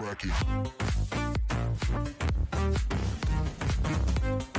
cracking. Let's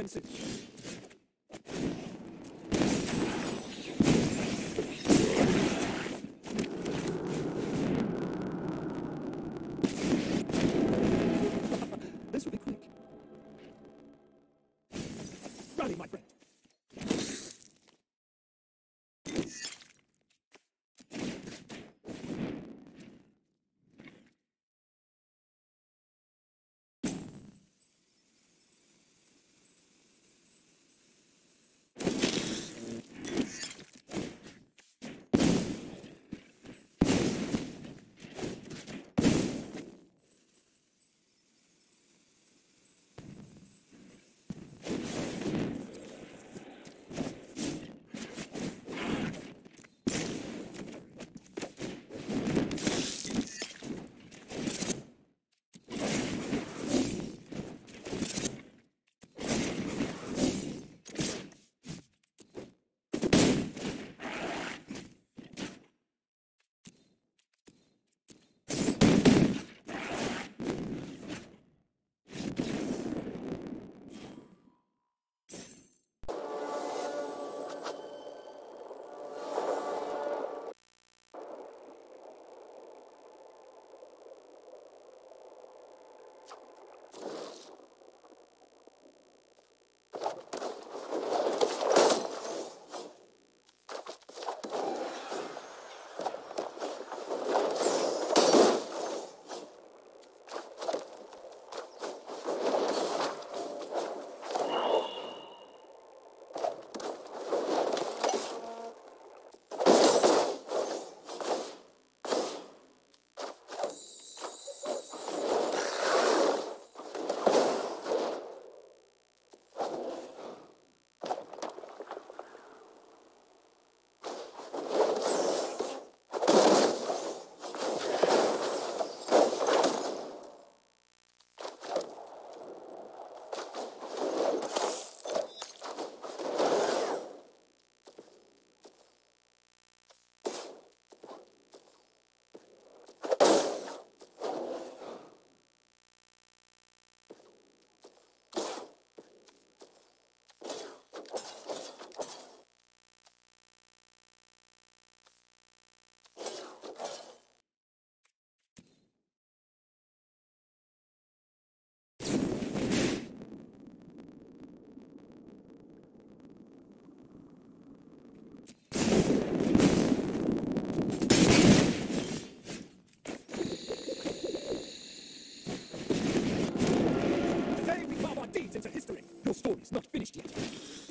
Let's flash not finished yet.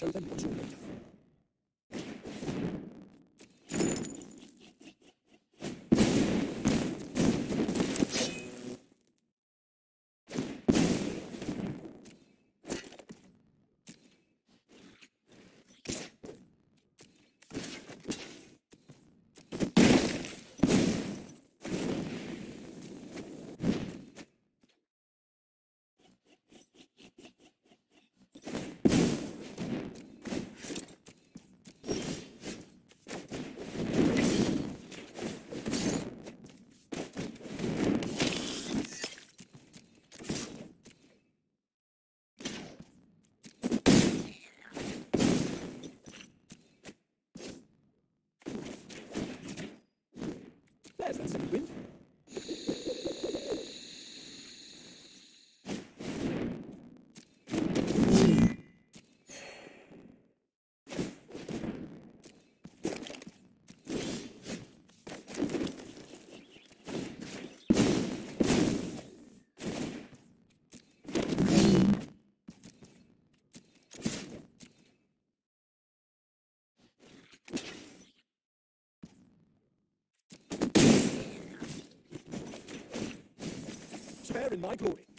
شيئا يجوز There's Share in my glory.